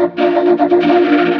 Thank you.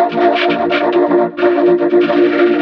I'm going to go to Thank you.